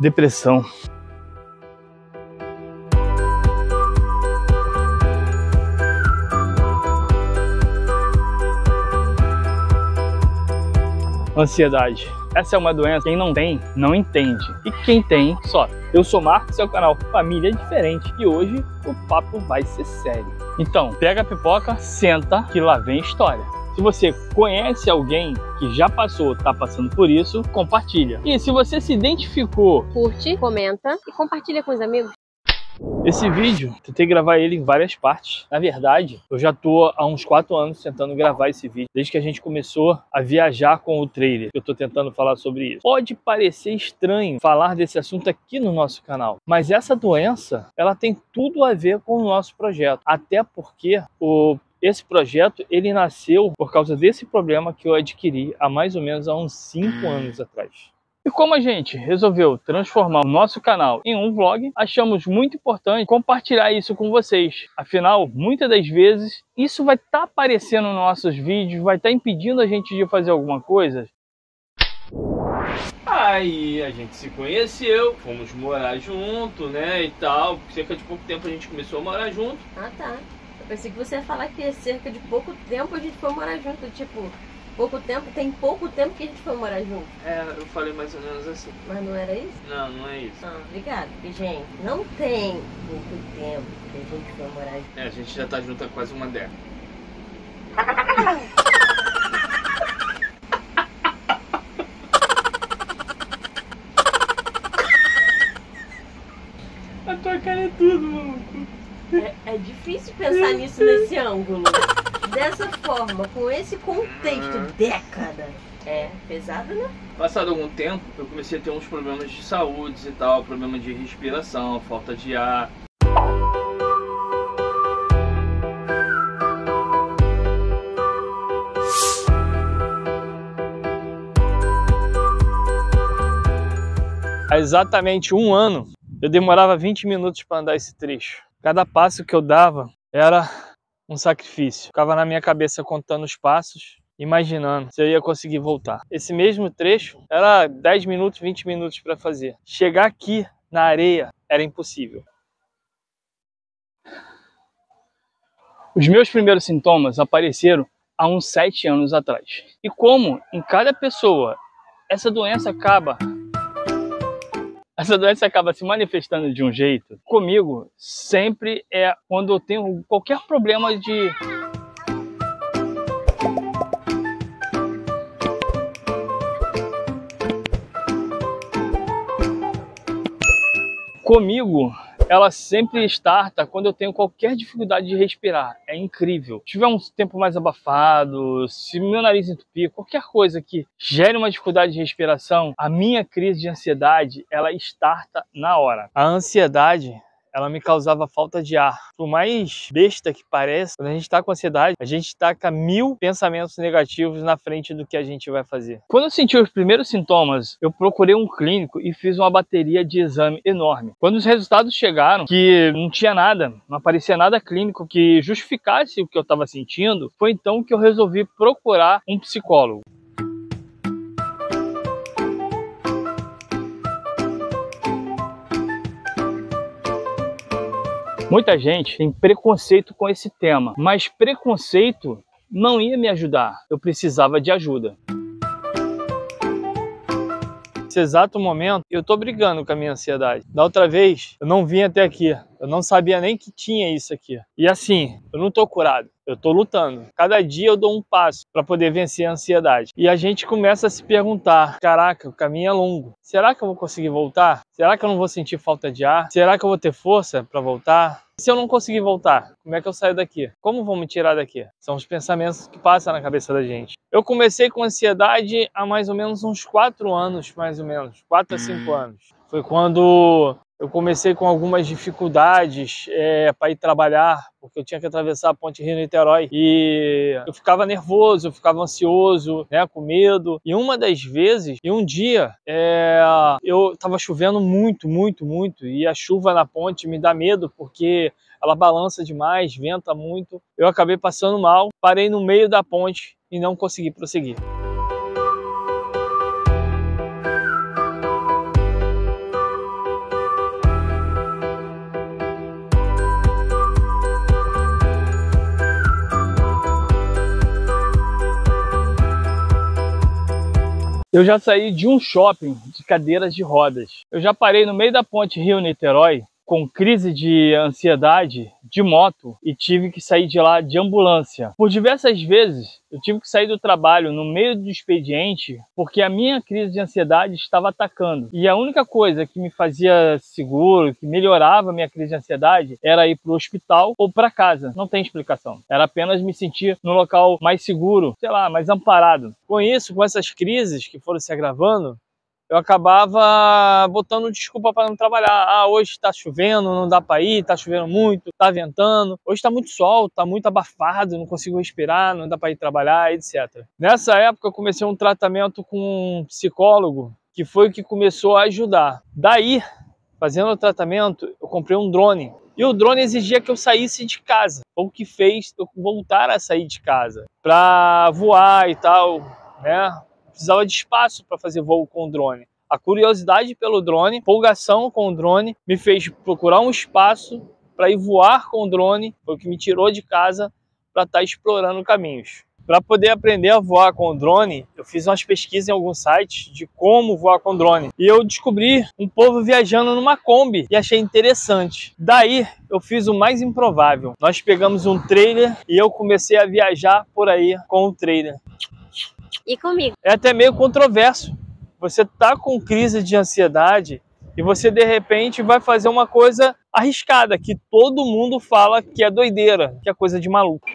depressão. Ansiedade. Essa é uma doença, quem não tem, não entende. E quem tem, sofre. Eu sou Marcos, seu canal Família Diferente e hoje o papo vai ser sério. Então, pega a pipoca, senta que lá vem história. Se você conhece alguém que já passou, está passando por isso, compartilha. E se você se identificou, curte, comenta e compartilha com os amigos. Esse vídeo, tentei gravar ele em várias partes. Na verdade, eu já tô há uns 4 anos tentando gravar esse vídeo, desde que a gente começou a viajar com o trailer. Eu tô tentando falar sobre isso. Pode parecer estranho falar desse assunto aqui no nosso canal, mas essa doença, ela tem tudo a ver com o nosso projeto. Até porque o esse projeto ele nasceu por causa desse problema que eu adquiri há mais ou menos há uns 5 anos atrás. E como a gente resolveu transformar o nosso canal em um vlog, achamos muito importante compartilhar isso com vocês. Afinal, muitas das vezes, isso vai estar tá aparecendo nos nossos vídeos, vai estar tá impedindo a gente de fazer alguma coisa. Aí a gente se conheceu, fomos morar junto, né, e tal. Cerca de pouco tempo a gente começou a morar junto. Ah, tá. Eu pensei que você ia falar que cerca de pouco tempo a gente foi morar junto, tipo, pouco tempo, tem pouco tempo que a gente foi morar junto. É, eu falei mais ou menos assim. Mas não era isso? Não, não é isso. Ah, obrigado. gente, não tem pouco tempo que a gente foi morar junto. É, a gente já tá junto há quase uma década. a tua cara é tudo, maluco. É, difícil pensar nisso nesse ângulo dessa forma, com esse contexto, ah. década. É pesado, né? Passado algum tempo, eu comecei a ter uns problemas de saúde e tal, problema de respiração, falta de ar. Há exatamente um ano, eu demorava 20 minutos para andar esse trecho. Cada passo que eu dava era um sacrifício. Ficava na minha cabeça contando os passos, imaginando se eu ia conseguir voltar. Esse mesmo trecho era 10 minutos, 20 minutos para fazer. Chegar aqui na areia era impossível. Os meus primeiros sintomas apareceram há uns 7 anos atrás. E como em cada pessoa essa doença acaba essa doença acaba se manifestando de um jeito. Comigo, sempre é quando eu tenho qualquer problema de comigo ela sempre starta quando eu tenho qualquer dificuldade de respirar. É incrível. Se tiver um tempo mais abafado, se meu nariz entupir, qualquer coisa que gere uma dificuldade de respiração, a minha crise de ansiedade, ela starta na hora. A ansiedade ela me causava falta de ar. Por mais besta que pareça, quando a gente está com ansiedade, a gente está com mil pensamentos negativos na frente do que a gente vai fazer. Quando eu senti os primeiros sintomas, eu procurei um clínico e fiz uma bateria de exame enorme. Quando os resultados chegaram, que não tinha nada, não aparecia nada clínico que justificasse o que eu estava sentindo, foi então que eu resolvi procurar um psicólogo. Muita gente tem preconceito com esse tema, mas preconceito não ia me ajudar. Eu precisava de ajuda. Nesse exato momento, eu tô brigando com a minha ansiedade. Da outra vez, eu não vim até aqui. Eu não sabia nem que tinha isso aqui. E assim, eu não tô curado. Eu tô lutando. Cada dia eu dou um passo para poder vencer a ansiedade. E a gente começa a se perguntar: caraca, o caminho é longo. Será que eu vou conseguir voltar? Será que eu não vou sentir falta de ar? Será que eu vou ter força para voltar? E se eu não conseguir voltar, como é que eu saio daqui? Como vou me tirar daqui? São os pensamentos que passam na cabeça da gente. Eu comecei com ansiedade há mais ou menos uns 4 anos, mais ou menos, 4 a 5 anos. Foi quando eu comecei com algumas dificuldades é, para ir trabalhar, porque eu tinha que atravessar a ponte Rio-Niterói e eu ficava nervoso, eu ficava ansioso, né, com medo. E uma das vezes, e um dia, é, eu estava chovendo muito, muito, muito, e a chuva na ponte me dá medo porque ela balança demais, venta muito. Eu acabei passando mal, parei no meio da ponte e não consegui prosseguir. Eu já saí de um shopping de cadeiras de rodas. Eu já parei no meio da ponte Rio-Niterói com crise de ansiedade de moto e tive que sair de lá de ambulância. Por diversas vezes eu tive que sair do trabalho no meio do expediente porque a minha crise de ansiedade estava atacando. E a única coisa que me fazia seguro, que melhorava a minha crise de ansiedade, era ir para o hospital ou para casa. Não tem explicação. Era apenas me sentir no local mais seguro, sei lá, mais amparado. Com isso, com essas crises que foram se agravando, eu acabava botando desculpa para não trabalhar. Ah, hoje está chovendo, não dá para ir, está chovendo muito, está ventando. Hoje está muito sol, está muito abafado, não consigo respirar, não dá para ir trabalhar, etc. Nessa época eu comecei um tratamento com um psicólogo que foi o que começou a ajudar. Daí, fazendo o tratamento, eu comprei um drone. E o drone exigia que eu saísse de casa. O que fez eu voltar a sair de casa para voar e tal, né? Precisava de espaço para fazer voo com o drone. A curiosidade pelo drone, empolgação com o drone, me fez procurar um espaço para ir voar com o drone, foi o que me tirou de casa para estar tá explorando caminhos. Para poder aprender a voar com o drone, eu fiz umas pesquisas em alguns sites de como voar com drone. E eu descobri um povo viajando numa Kombi e achei interessante. Daí eu fiz o mais improvável. Nós pegamos um trailer e eu comecei a viajar por aí com o trailer. E comigo? É até meio controverso. Você tá com crise de ansiedade e você de repente vai fazer uma coisa arriscada, que todo mundo fala que é doideira, que é coisa de maluco.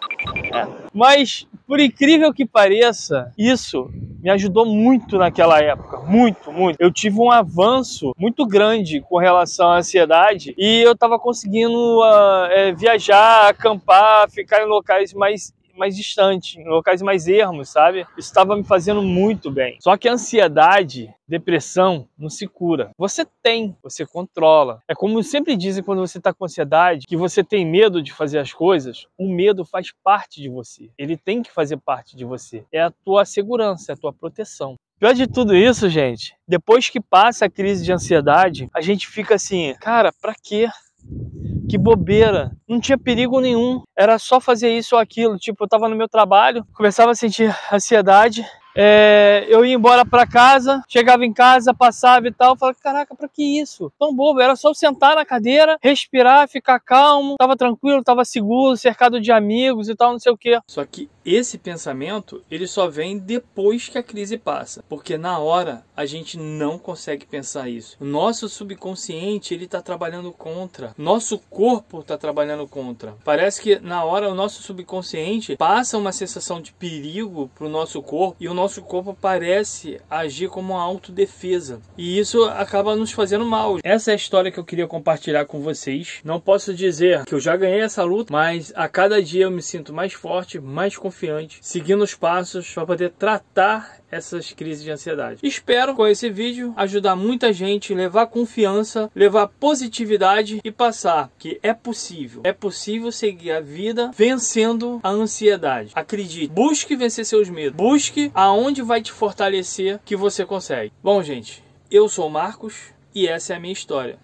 É. Mas, por incrível que pareça, isso me ajudou muito naquela época, muito, muito. Eu tive um avanço muito grande com relação à ansiedade e eu estava conseguindo uh, é, viajar, acampar, ficar em locais mais mais distante, em locais mais ermos, sabe? Isso estava me fazendo muito bem. Só que a ansiedade, depressão, não se cura. Você tem, você controla. É como sempre dizem quando você está com ansiedade, que você tem medo de fazer as coisas. O medo faz parte de você. Ele tem que fazer parte de você. É a tua segurança, é a tua proteção. Pior de tudo isso, gente, depois que passa a crise de ansiedade, a gente fica assim, cara, pra quê? Que bobeira. Não tinha perigo nenhum. Era só fazer isso ou aquilo. Tipo, eu tava no meu trabalho, começava a sentir ansiedade, é, eu ia embora para casa, chegava em casa, passava e tal, falava, caraca, para que isso? Tão bobo, era só sentar na cadeira, respirar, ficar calmo, tava tranquilo, tava seguro, cercado de amigos e tal, não sei o que. Só que esse pensamento, ele só vem depois que a crise passa, porque na hora a gente não consegue pensar isso. O nosso subconsciente, ele tá trabalhando contra. Nosso corpo tá trabalhando contra. Parece que na hora o nosso subconsciente passa uma sensação de perigo pro nosso corpo e o nosso corpo parece agir como uma autodefesa. E isso acaba nos fazendo mal. Essa é a história que eu queria compartilhar com vocês. Não posso dizer que eu já ganhei essa luta, mas a cada dia eu me sinto mais forte, mais confiante, seguindo os passos para poder tratar essas crises de ansiedade. Espero com esse vídeo ajudar muita gente, levar confiança, levar positividade e passar que é possível. É possível seguir a vida vencendo a ansiedade. Acredite, busque vencer seus medos. Busque aonde vai te fortalecer que você consegue. Bom, gente, eu sou o Marcos e essa é a minha história.